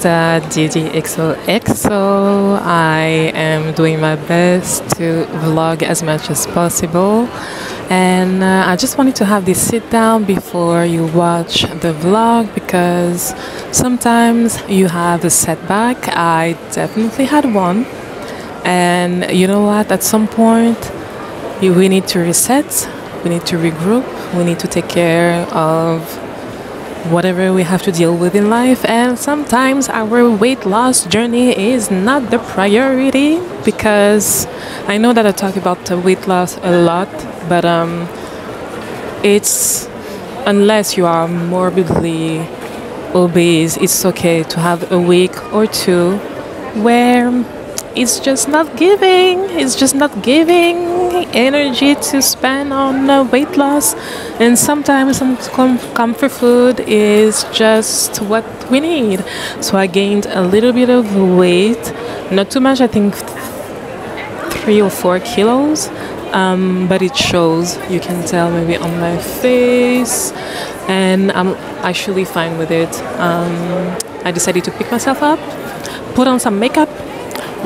Mr. DDXOXO. I am doing my best to vlog as much as possible. And uh, I just wanted to have this sit down before you watch the vlog because sometimes you have a setback. I definitely had one. And you know what? At some point, we need to reset, we need to regroup, we need to take care of whatever we have to deal with in life and sometimes our weight loss journey is not the priority because i know that i talk about weight loss a lot but um, it's unless you are morbidly obese it's okay to have a week or two where it's just not giving. It's just not giving energy to spend on uh, weight loss. And sometimes some com- comfort food is just what we need. So i gained a little bit of weight not too much i think three or four kilos. Um, but it shows. You can tell maybe on my face. And i'm actually fine with it. Um, i decided to pick myself up put on some makeup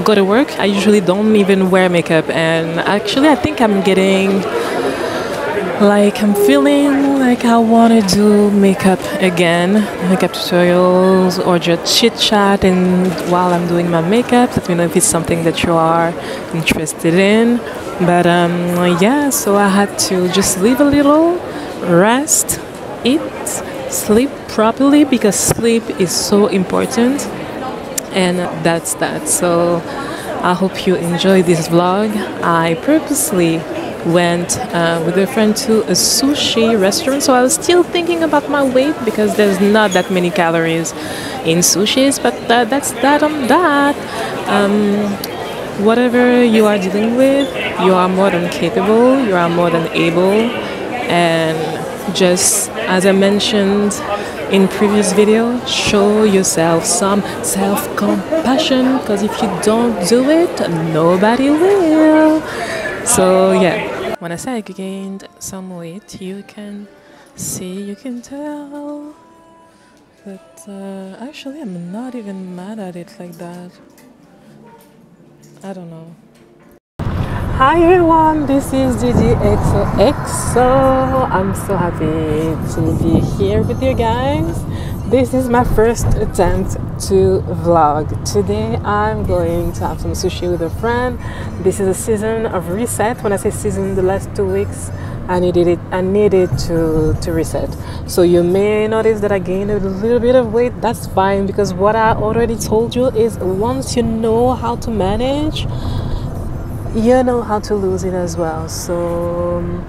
go to work, I usually don't even wear makeup. And actually, I think I'm getting like I'm feeling like I want to do makeup again, makeup tutorials or just chit chat. And while I'm doing my makeup, let me know if it's something that you are interested in. But um, yeah, so I had to just leave a little, rest, eat, sleep properly because sleep is so important and that's that. So i hope you enjoy this vlog. I purposely went uh, with a friend to a sushi restaurant so i was still thinking about my weight because there's not that many calories in sushis but that, that's that on that. Um, whatever you are dealing with you are more than capable you are more than able and just as i mentioned in previous video show yourself some self-compassion because if you don't do it nobody will. So yeah. When i say i gained some weight you can see you can tell. But uh, actually i'm not even mad at it like that. I don't know Hi everyone, this is DyDy xoxo. I'm so happy to be here with you guys. This is my first attempt to vlog. Today I'm going to have some sushi with a friend. This is a season of reset. When I say season, the last two weeks I needed it I needed to to reset. So you may notice that I gained a little bit of weight. That's fine because what I already told you is once you know how to manage you know how to lose it as well. So um,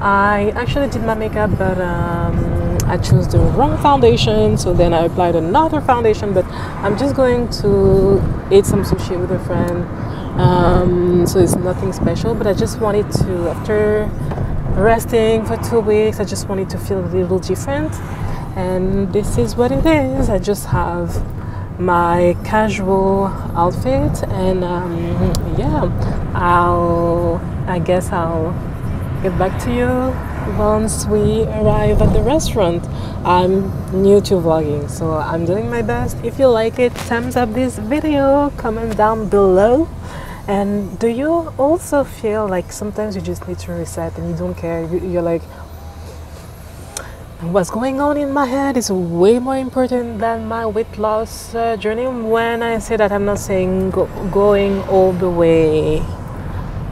I actually did my makeup, but um, I chose the wrong foundation. So then I applied another foundation. But I'm just going to eat some sushi with a friend. Um, so it's nothing special. But I just wanted to, after resting for two weeks, I just wanted to feel a little different. And this is what it is. I just have my casual outfit and um, yeah i'll i guess i'll get back to you once we arrive at the restaurant. I'm new to vlogging so i'm doing my best. If you like it thumbs up this video comment down below. And do you also feel like sometimes you just need to reset and you don't care? You're like what's going on in my head is way more important than my weight loss uh, journey when i say that i'm not saying go, going all the way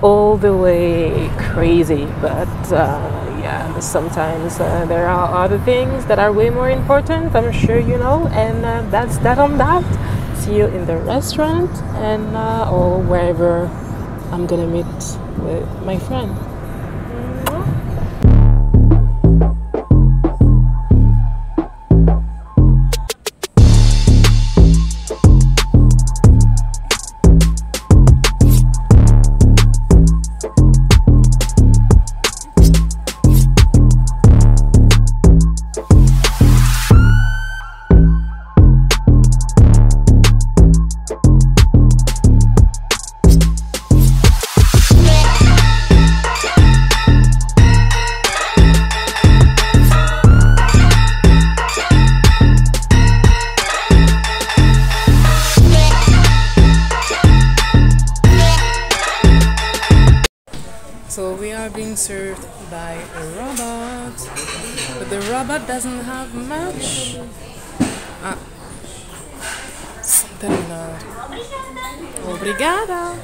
all the way crazy. But uh, yeah sometimes uh, there are other things that are way more important i'm sure you know. And uh, that's that on that. See you in the restaurant and uh, or wherever i'm gonna meet with my friend served by a robot, but the robot doesn't have much. Ah. Terminado. Obrigada.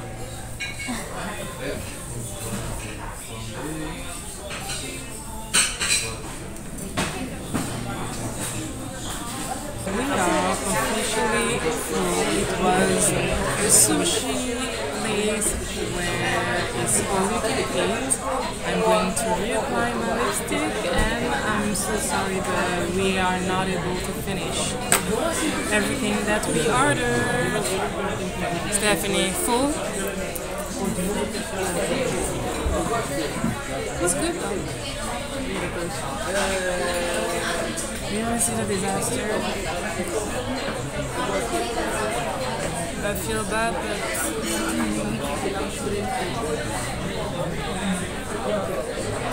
We are officially full. It was a sushi where it's you can. I'm going to reapply my lipstick and I'm so sorry but we are not able to finish everything that we ordered. Stephanie, full? It's good You want to see the disaster? I feel bad, but...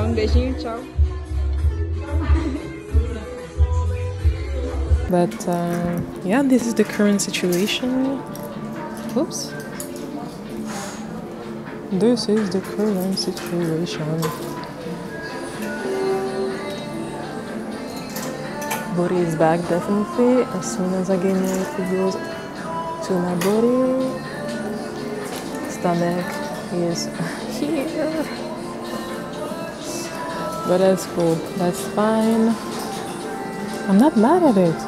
um beijinho, tchau. But uh, yeah, this is the current situation. Oops. This is the current situation. Body is back definitely. As soon as I get my it to my body. Stomach is here. But that's cool. That's fine. I'm not mad at it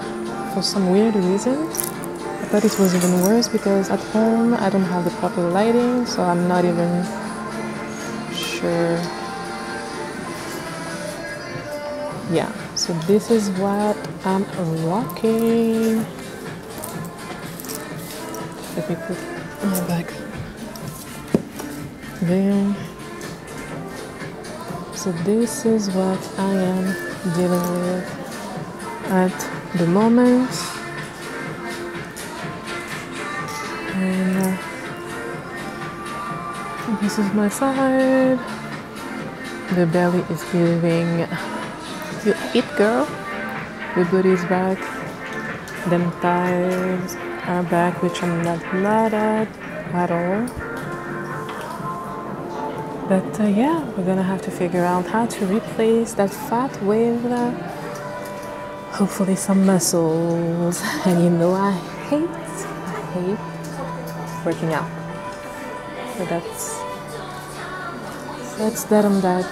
for some weird reason. I thought it was even worse because at home I don't have the proper lighting, so I'm not even sure. Yeah, so this is what I'm rocking. Let me put my bag. There. So this is what I am dealing with at the moment. And uh, this is my side. The belly is giving you eat girl. The booty is back. Them thighs are back, which I'm not mad at at all. But uh, yeah, we're gonna have to figure out how to replace that fat with uh, hopefully some muscles. And you know, I hate, I hate working out. So that's that's that on that.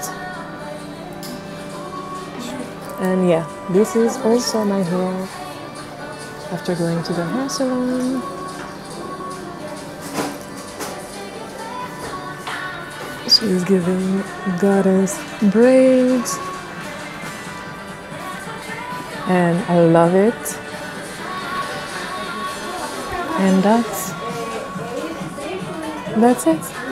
And yeah, this is also my hair after going to the hair salon. She's giving goddess braids. And I love it. And that's that's it.